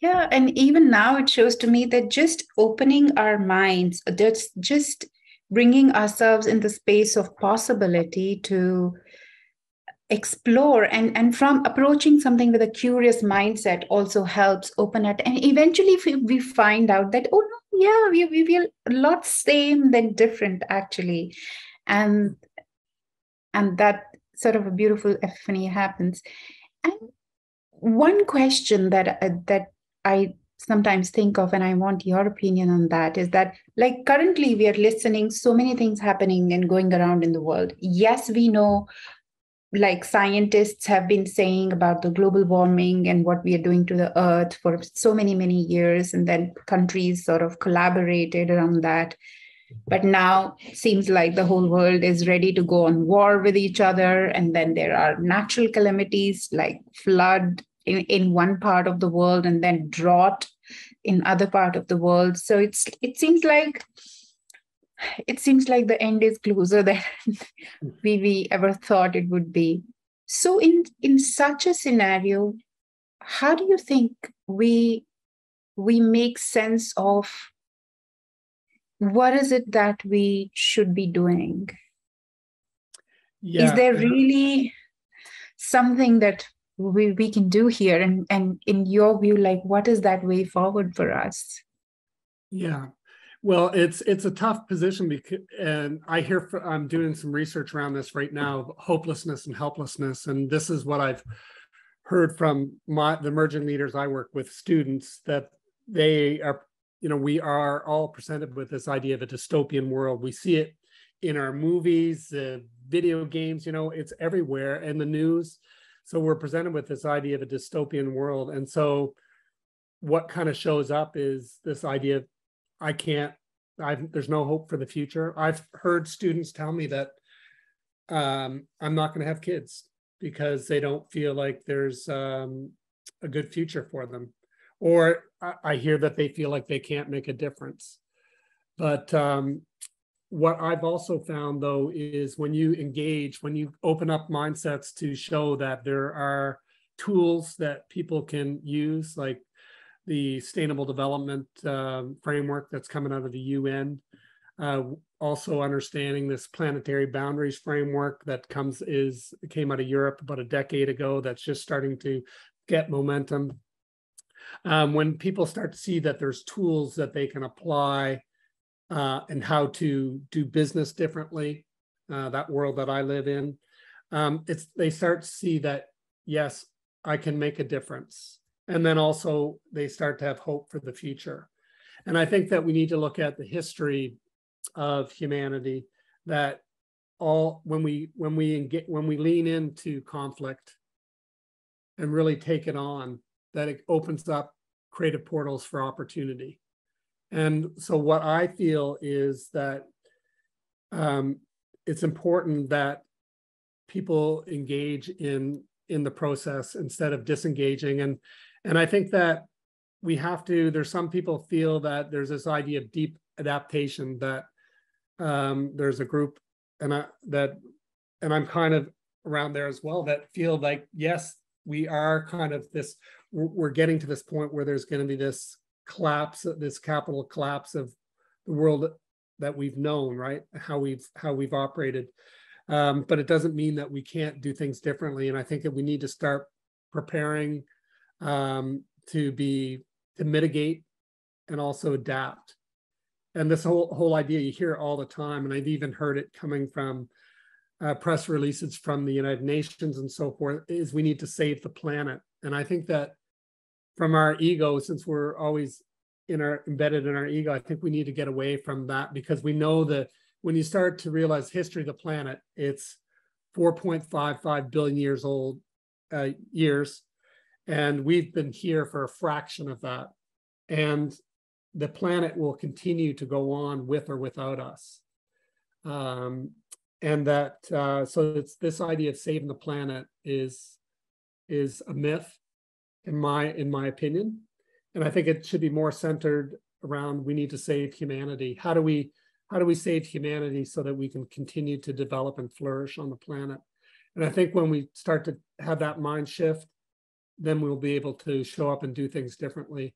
Yeah and even now it shows to me that just opening our minds that's just bringing ourselves in the space of possibility to explore and and from approaching something with a curious mindset also helps open it. And eventually if we find out that oh no yeah we, we feel a lot same than different actually. And and that sort of a beautiful epiphany happens. And one question that uh, that i sometimes think of and i want your opinion on that is that like currently we are listening so many things happening and going around in the world. Yes we know like scientists have been saying about the global warming and what we are doing to the earth for so many many years and then countries sort of collaborated around that. But now seems like the whole world is ready to go on war with each other and then there are natural calamities like flood in, in one part of the world and then drought in other part of the world. So it's it seems like it seems like the end is closer (laughs) than we, we ever thought it would be. So in in such a scenario how do you think we we make sense of what is it that we should be doing? Yeah. is there really something that we, we can do here? And and in your view like what is that way forward for us? Yeah. Well it's it's a tough position because and i hear for, i'm doing some research around this right now hopelessness and helplessness. And this is what i've heard from my the emerging leaders i work with students that they are you know we are all presented with this idea of a dystopian world. We see it in our movies uh, video games you know it's everywhere. And the news so we're presented with this idea of a dystopian world. And so what kind of shows up is this idea of I can't, I've, there's no hope for the future. I've heard students tell me that um, I'm not going to have kids because they don't feel like there's um, a good future for them. Or I, I, hear that they feel like they can't make a difference. But um, what I've also found though is when you engage, when you open up mindsets to show that there are tools that people can use, like the Sustainable Development uh, Framework that's coming out of the UN. Uh, also understanding this planetary boundaries framework that comes is came out of Europe about a decade ago. That's just starting to get momentum. Um, when people start to see that there's tools that they can apply uh, and how to do business differently, uh, that world that I live in. Um, it's they start to see that yes, I can make a difference, and then also they start to have hope for the future. And I think that we need to look at the history of humanity. That all when we when we get when we lean into conflict and really take it on, that it opens up creative portals for opportunity. And so what I feel is that um, it's important that people engage in in the process instead of disengaging. And and I think that we have to. There's some people feel that there's this idea of deep adaptation that um, there's a group and I that and I'm kind of around there as well that feel like yes we are kind of this we're getting to this point where there's going to be this collapse, this capital collapse of the world that we've known, right? How we've how we've operated. Um, but it doesn't mean that we can't do things differently. And I think that we need to start preparing um, to be to mitigate and also adapt. And this whole whole idea you hear all the time, and I've even heard it coming from uh, press releases from the United Nations and so forth, is we need to save the planet. And I think that from our ego, since we're always in our embedded in our ego. I think we need to get away from that because we know that when you start to realize history of the planet, it's 4.55 billion years old uh, years, and we've been here for a fraction of that, and the planet will continue to go on with or without us. Um, and that uh, so it's this idea of saving the planet is is a myth in my in my opinion. And i think it should be more centered around we need to save humanity. How do we how do we save humanity so that we can continue to develop and flourish on the planet? And i think when we start to have that mind shift then we'll be able to show up and do things differently.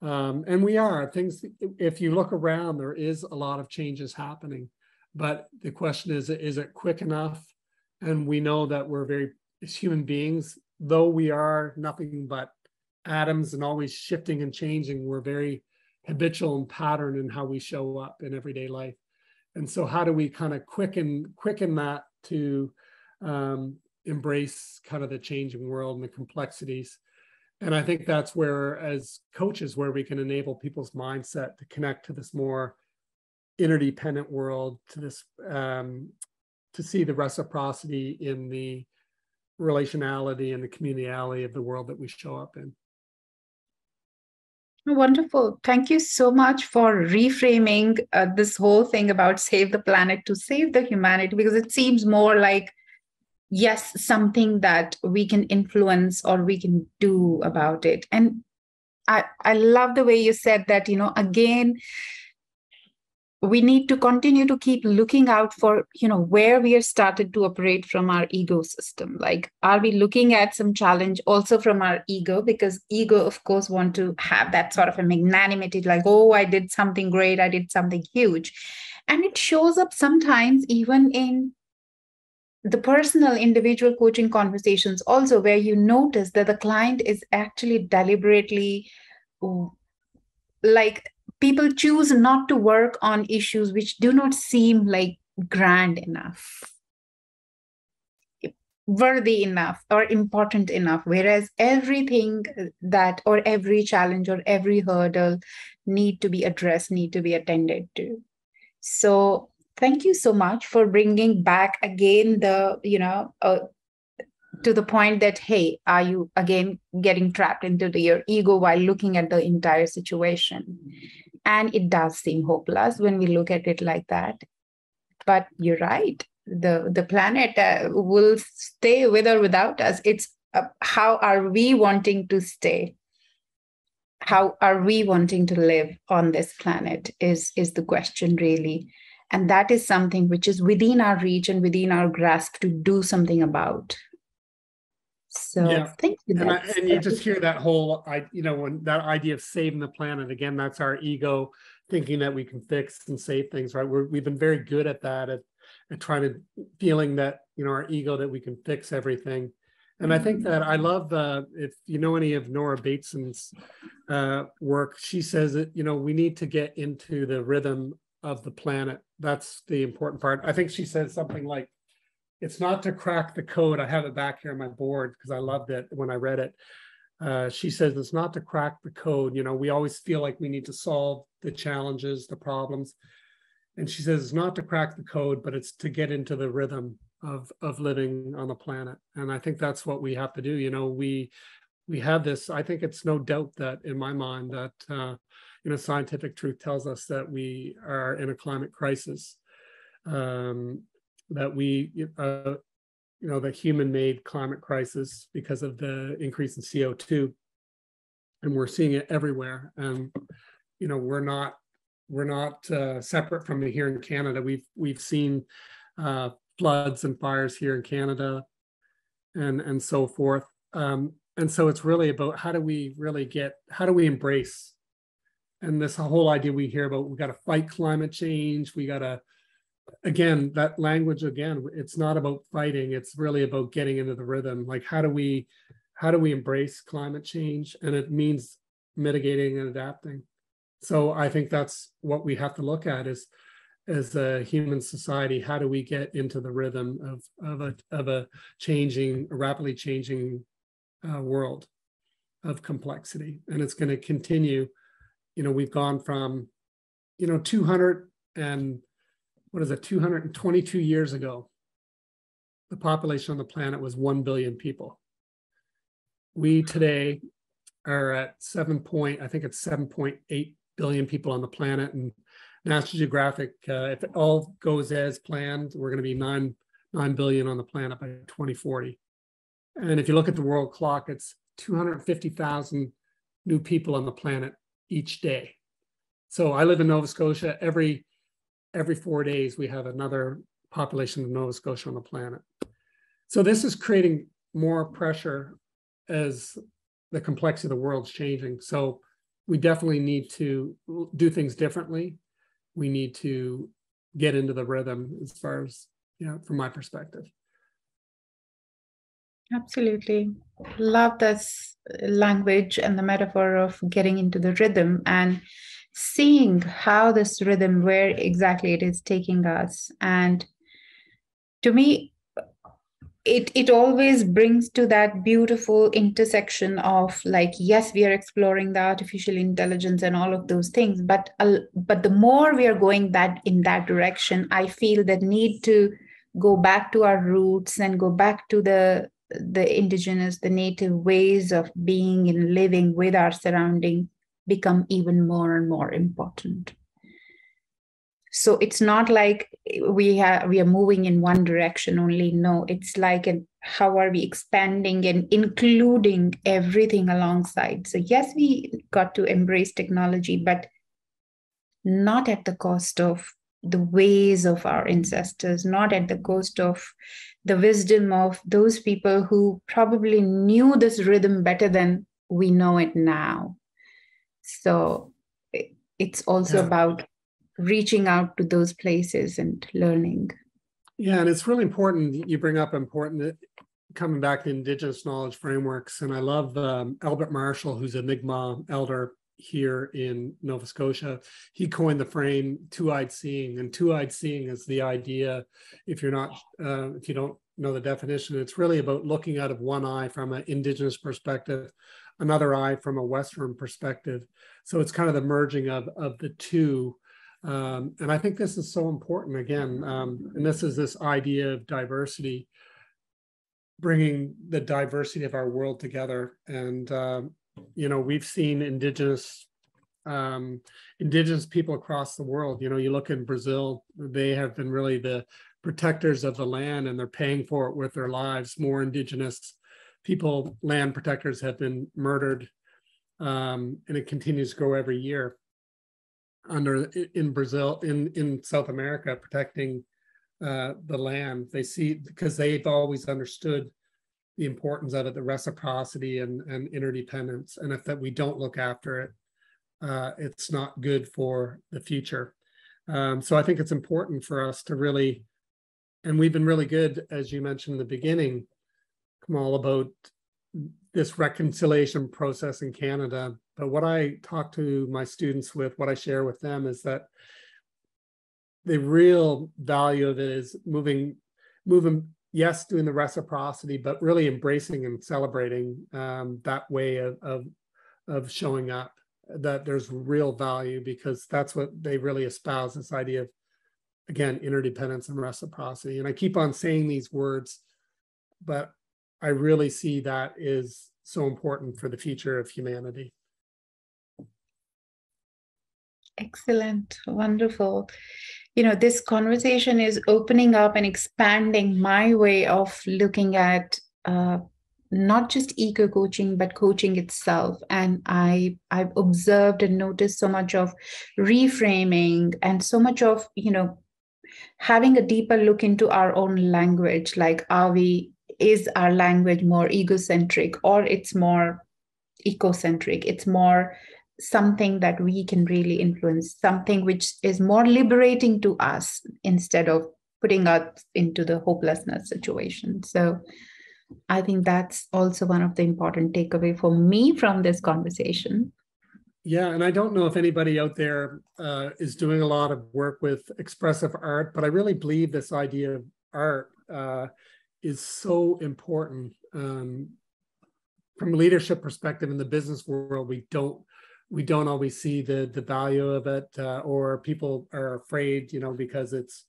Um, and we are. Things if you look around there is a lot of changes happening. But the question is is it quick enough? And we know that we're very as human beings though we are nothing but atoms and always shifting and changing we're very habitual and pattern in how we show up in everyday life. And so how do we kind of quicken quicken that to um, embrace kind of the changing world and the complexities? And i think that's where as coaches where we can enable people's mindset to connect to this more interdependent world to this um, to see the reciprocity in the relationality and the communality of the world that we show up in Wonderful. Thank you so much for reframing uh, this whole thing about save the planet to save the humanity because it seems more like, yes, something that we can influence or we can do about it. And I, I love the way you said that, you know, again, we need to continue to keep looking out for you know where we are started to operate from our ego system. Like are we looking at some challenge also from our ego? Because ego of course want to have that sort of a magnanimity like oh i did something great i did something huge. And it shows up sometimes even in the personal individual coaching conversations also where you notice that the client is actually deliberately like people choose not to work on issues which do not seem like grand enough worthy enough or important enough. Whereas everything that or every challenge or every hurdle need to be addressed need to be attended to. So thank you so much for bringing back again the you know uh, to the point that hey are you again getting trapped into the, your ego while looking at the entire situation and it does seem hopeless when we look at it like that. But you're right. The the planet uh, will stay with or without us. It's uh, how are we wanting to stay? How are we wanting to live on this planet is is the question really. And that is something which is within our reach and within our grasp to do something about so yeah. thank you. And, I, and, you just hear that whole, I, you know, when that idea of saving the planet again, that's our ego thinking that we can fix and save things, right? We're, we've been very good at that, at, at trying to feeling that, you know, our ego that we can fix everything. And I think that I love uh, if you know any of Nora Bateson's uh, work, she says that you know we need to get into the rhythm of the planet. That's the important part. I think she says something like it's not to crack the code. I have it back here on my board because I loved it when I read it. Uh, she says it's not to crack the code. You know, we always feel like we need to solve the challenges, the problems. And she says it's not to crack the code, but it's to get into the rhythm of of living on the planet. And I think that's what we have to do. You know, we we have this. I think it's no doubt that in my mind that uh, you know scientific truth tells us that we are in a climate crisis. Um, that we, uh, you know, the human-made climate crisis because of the increase in CO2, and we're seeing it everywhere. And you know, we're not we're not uh, separate from it here in Canada. We've we've seen uh, floods and fires here in Canada, and and so forth. Um, and so it's really about how do we really get how do we embrace and this whole idea we hear about we got to fight climate change we got to again that language again it's not about fighting it's really about getting into the rhythm. Like how do we how do we embrace climate change? And it means mitigating and adapting. So i think that's what we have to look at is as a human society how do we get into the rhythm of of a of a changing rapidly changing uh, world of complexity? And it's going to continue. You know, we've gone from, you know, 200 and what is it, 222 years ago, the population on the planet was 1 billion people. We today are at 7 point, I think it's 7.8 billion people on the planet. And National Geographic, uh, if it all goes as planned, we're going to be 9, 9 billion on the planet by 2040. And if you look at the world clock, it's 250,000 new people on the planet each day. So I live in Nova Scotia. Every every four days, we have another population of Nova Scotia on the planet. So this is creating more pressure as the complexity of the world's changing. So we definitely need to do things differently. We need to get into the rhythm as far as, you know, from my perspective. Absolutely. Love this language and the metaphor of getting into the rhythm and seeing how this rhythm, where exactly it is taking us. And to me, it it always brings to that beautiful intersection of like yes we are exploring the artificial intelligence and all of those things but uh, but the more we are going that in that direction i feel the need to go back to our roots and go back to the the indigenous, the native ways of being and living with our surrounding become even more and more important. So it's not like we have we are moving in one direction only. No, it's like an, how are we expanding and including everything alongside. So yes, we got to embrace technology, but not at the cost of the ways of our ancestors, not at the cost of the wisdom of those people who probably knew this rhythm better than we know it now. So it's also yeah. about reaching out to those places and learning. Yeah, and it's really important. You bring up important coming back to indigenous knowledge frameworks, and I love um, Albert Marshall, who's a Mi'kmaq elder here in Nova Scotia, he coined the frame two-eyed seeing, and two-eyed seeing is the idea. If you're not, uh, if you don't know the definition, it's really about looking out of one eye from an Indigenous perspective, another eye from a Western perspective. So it's kind of the merging of of the two. Um, and I think this is so important again. Um, and this is this idea of diversity, bringing the diversity of our world together. And um, you know we've seen indigenous um, indigenous people across the world. You know, you look in Brazil, they have been really the protectors of the land and they're paying for it with their lives. More indigenous people, land protectors have been murdered um, and it continues to grow every year under in Brazil, in, in South America, protecting uh, the land. They see because they've always understood the importance of it, the reciprocity and, and interdependence. And if that we don't look after it, uh, it's not good for the future. Um, so I think it's important for us to really, and we've been really good, as you mentioned in the beginning, Komal, about this reconciliation process in Canada. But what I talk to my students with, what I share with them is that the real value of it is moving, moving yes, doing the reciprocity, but really embracing and celebrating um, that way of, of, of showing up. That there's real value because that's what they really espouse this idea of, again, interdependence and reciprocity. And I keep on saying these words, but I really see that is so important for the future of humanity. Excellent, wonderful. You know this conversation is opening up and expanding my way of looking at uh, not just eco coaching but coaching itself. And i i've observed and noticed so much of reframing and so much of you know having a deeper look into our own language like are we is our language more egocentric or it's more ecocentric it's more something that we can really influence, something which is more liberating to us instead of putting us into the hopelessness situation. So I think that's also one of the important takeaway for me from this conversation. Yeah, and I don't know if anybody out there uh, is doing a lot of work with expressive art, but I really believe this idea of art uh, is so important um, from a leadership perspective in the business world. We don't we don't always see the the value of it, uh, or people are afraid, you know, because it's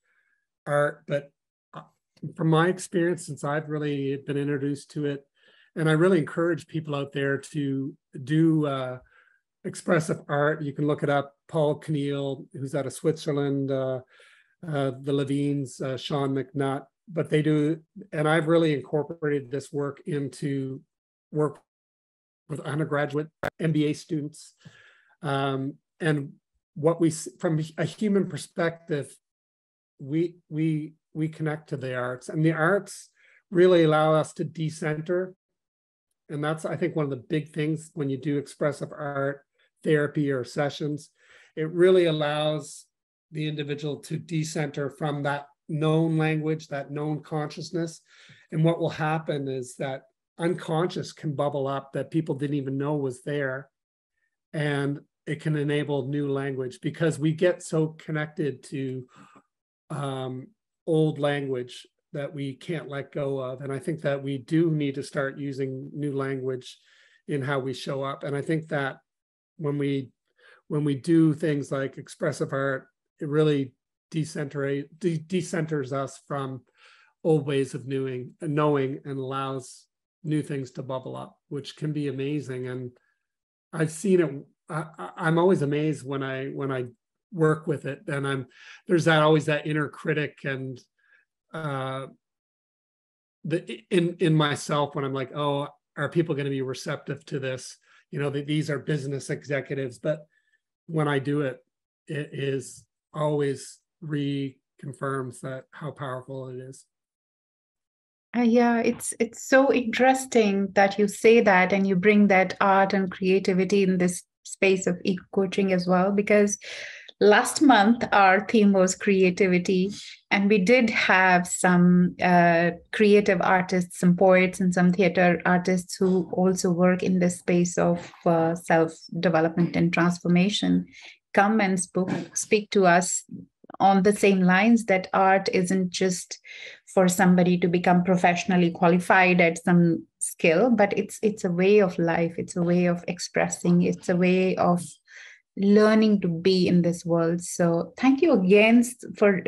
art. But uh, from my experience, since I've really been introduced to it, and I really encourage people out there to do uh, expressive art. You can look it up. Paul Knill, who's out of Switzerland, uh, uh, the Levines, uh, Shaun McNiff, but they do, and I've really incorporated this work into work with undergraduate MBA students. Um, and what we, from a human perspective, we we we connect to the arts, and the arts really allow us to decenter. And that's, I think, one of the big things when you do expressive art therapy or sessions. It really allows the individual to decenter from that known language, that known consciousness. And what will happen is that unconscious can bubble up that people didn't even know was there. And it can enable new language because we get so connected to um, old language that we can't let go of. And I think that we do need to start using new language in how we show up. And I think that when we when we do things like expressive art, it really decenter de- decenters us from old ways of knowing, knowing and allows new things to bubble up, which can be amazing. And I've seen it. I, I'm always amazed when I when I work with it, and I'm there's that always that inner critic and uh, the in in myself when I'm like, oh, are people going to be receptive to this? You know, that these are business executives, but when I do it, it is always reconfirms that how powerful it is. Uh, yeah, it's it's so interesting that you say that and you bring that art and creativity in this space of eco coaching as well because last month our theme was creativity and we did have some uh, creative artists some poets and some theater artists who also work in the space of uh, self development and transformation come and spoke, speak to us on the same lines that art isn't just for somebody to become professionally qualified at some skill but it's it's a way of life it's a way of expressing it's a way of learning to be in this world. So thank you again for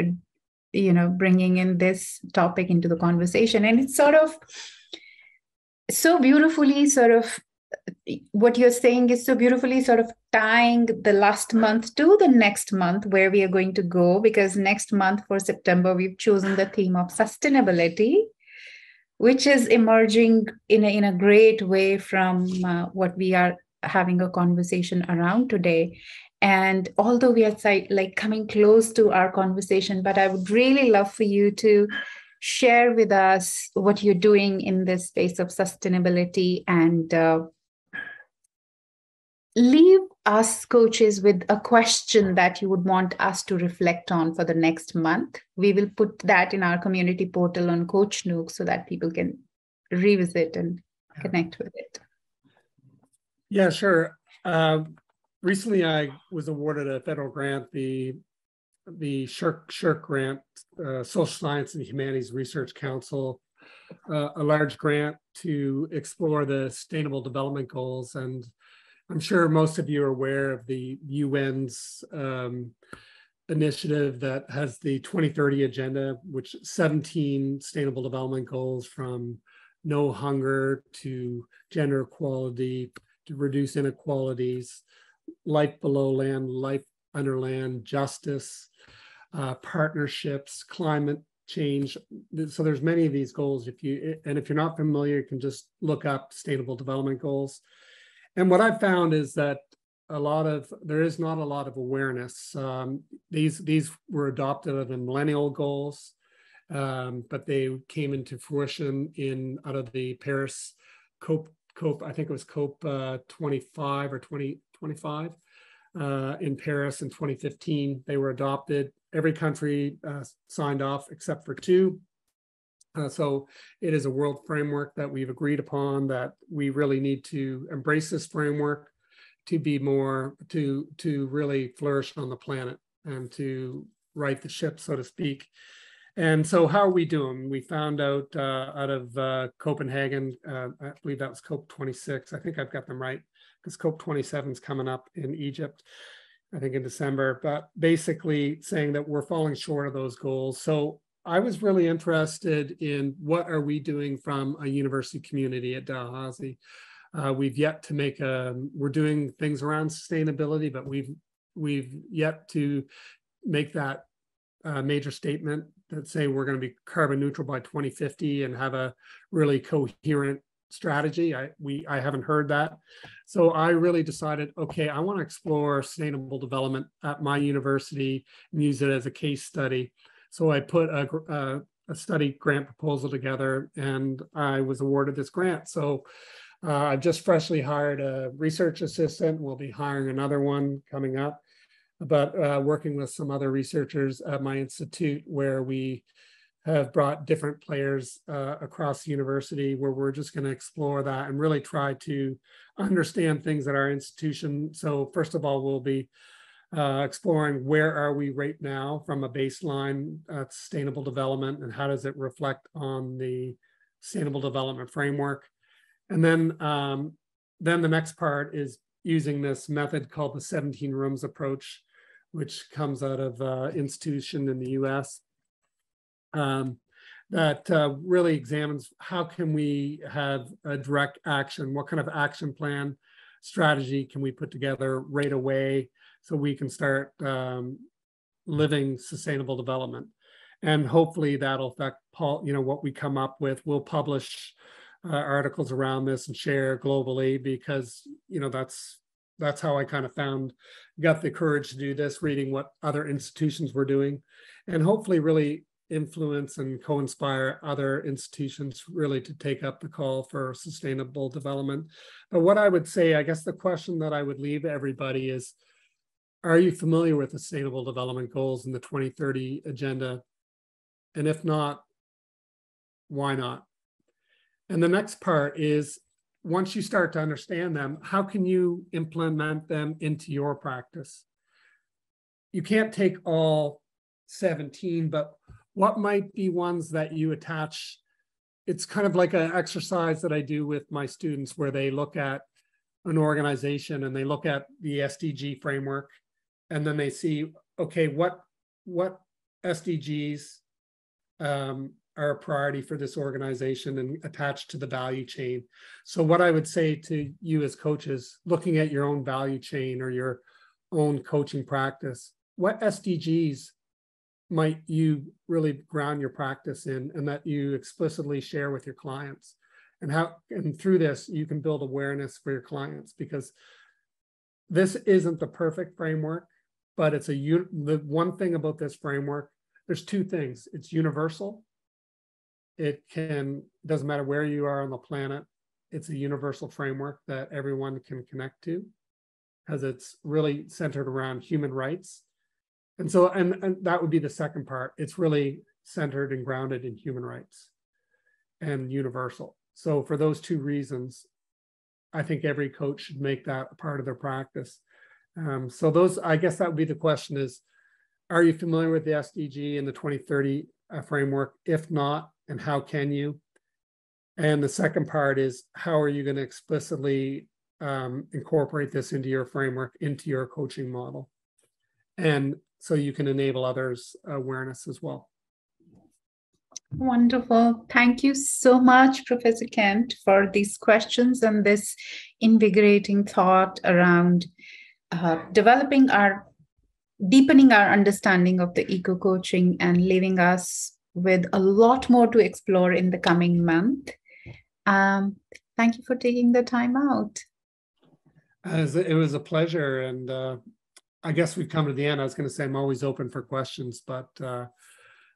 you know bringing in this topic into the conversation. And it's sort of so beautifully sort of what you're saying is so beautifully sort of tying the last month to the next month where we are going to go because next month for september we've chosen the theme of sustainability which is emerging in a, in a great way from uh, what we are having a conversation around today. And although we are like coming close to our conversation but i would really love for you to share with us what you're doing in this space of sustainability and uh, leave us coaches with a question that you would want us to reflect on for the next month we will put that in our community portal on coach nook so that people can revisit and connect with it yeah, sure. Uh, recently, I was awarded a federal grant, the the Shirk SSHRC grant, uh, Social Science and Humanities Research Council, uh, a large grant to explore the Sustainable Development Goals. And I'm sure most of you are aware of the UN's um, initiative that has the 2030 agenda, which 17 Sustainable Development Goals from no hunger to gender equality to reduce inequalities, life below land, life under land, justice, uh, partnerships, climate change. So there's many of these goals. If you and if you're not familiar, you can just look up Sustainable Development Goals. And what I've found is that a lot of there is not a lot of awareness. Um, these these were adopted of the Millennial Goals, um, but they came into fruition in out of the Paris COP COPE, I think it was COP uh, 25 or 2025 uh, in Paris in 2015. They were adopted. Every country uh, signed off except for two. Uh, so it is a world framework that we've agreed upon that we really need to embrace this framework to be more to to really flourish on the planet and to right the ship, so to speak. And so, how are we doing? We found out uh, out of uh, Copenhagen, uh, I believe that was COP 26. I think I've got them right. because COP27 is coming up in Egypt, I think in December, but basically saying that we're falling short of those goals. So I was really interested in what are we doing from a university community at Dalhousie. Uh, we've yet to make a, we're doing things around sustainability, but we've we've yet to make that uh, major statement that say we're going to be carbon neutral by 2050 and have a really coherent strategy. I we I haven't heard that. So I really decided, okay, I want to explore sustainable development at my university and use it as a case study. So I put a, a, a study grant proposal together and I was awarded this grant. So uh, I've just freshly hired a research assistant. We'll be hiring another one coming up, but uh, working with some other researchers at my institute where we have brought different players uh, across the university where we're just going to explore that and really try to understand things at our institution. So first of all, we'll be uh, exploring where are we right now from a baseline uh, sustainable development and how does it reflect on the sustainable development framework. And then, um, then the next part is using this method called the 17 rooms approach, which comes out of uh, institution in the US um, that uh, really examines how can we have a direct action, what kind of action plan strategy can we put together right away so we can start um, living sustainable development. And hopefully that'll affect Paul, you know, what we come up with. We'll publish uh, articles around this and share globally because, you know, that's that's how I kind of found got the courage to do this, reading what other institutions were doing, and hopefully really influence and co-inspire other institutions really to take up the call for sustainable development. But what I would say, I guess the question that I would leave everybody is, are you familiar with the Sustainable Development Goals in the 2030 agenda? And if not, why not? And the next part is once you start to understand them, how can you implement them into your practice? You can't take all 17, but what might be ones that you attach? It's kind of like an exercise that I do with my students where they look at an organization and they look at the SDG framework and then they see, okay, what what SDGs um, are a priority for this organization and attached to the value chain. So what I would say to you as coaches, looking at your own value chain or your own coaching practice, what SDGs might you really ground your practice in and that you explicitly share with your clients? And how and through this you can build awareness for your clients because this isn't the perfect framework but it's a the one thing about this framework there's two things it's universal it can doesn't matter where you are on the planet it's a universal framework that everyone can connect to because it's really centered around human rights and so and, and that would be the second part it's really centered and grounded in human rights and universal so for those two reasons i think every coach should make that part of their practice um, so those, I guess that would be the question is, are you familiar with the SDG and the 2030 uh, framework? If not, and how can you? And the second part is, how are you going to explicitly um, incorporate this into your framework, into your coaching model? And so you can enable others awareness as well. Wonderful. Thank you so much, Professor Kent, for these questions and this invigorating thought around uh, developing our deepening our understanding of the eco coaching and leaving us with a lot more to explore in the coming month. Um, thank you for taking the time out. it was a pleasure. And uh, I guess we've come to the end. I was going to say I'm always open for questions, but uh,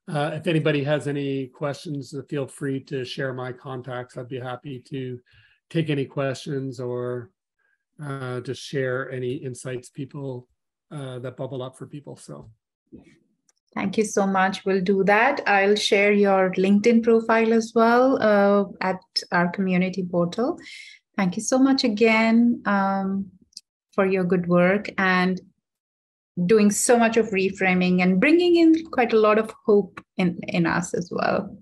uh, if anybody has any questions, feel free to share my contacts. I'd be happy to take any questions or uh, share any insights people uh, that bubble up for people. So. Thank you so much. We'll do that. I'll share your LinkedIn profile as well uh, at our community portal. Thank you so much again um, for your good work and doing so much of reframing and bringing in quite a lot of hope in, in us as well.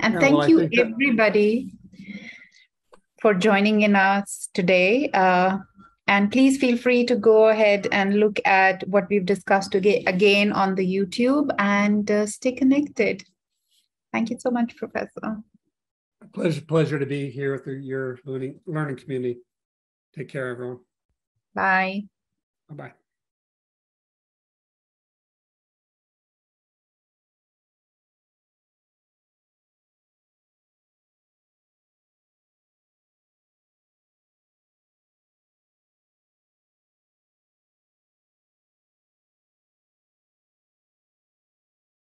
And yeah, thank well, you, everybody. for joining in us today. Uh, and please feel free to go ahead and look at what we've discussed again on the YouTube and uh, stay connected. Thank you so much, Professor. Pleasure, pleasure to be here with your learning, learning community. Take care, everyone. Bye. Bye-bye.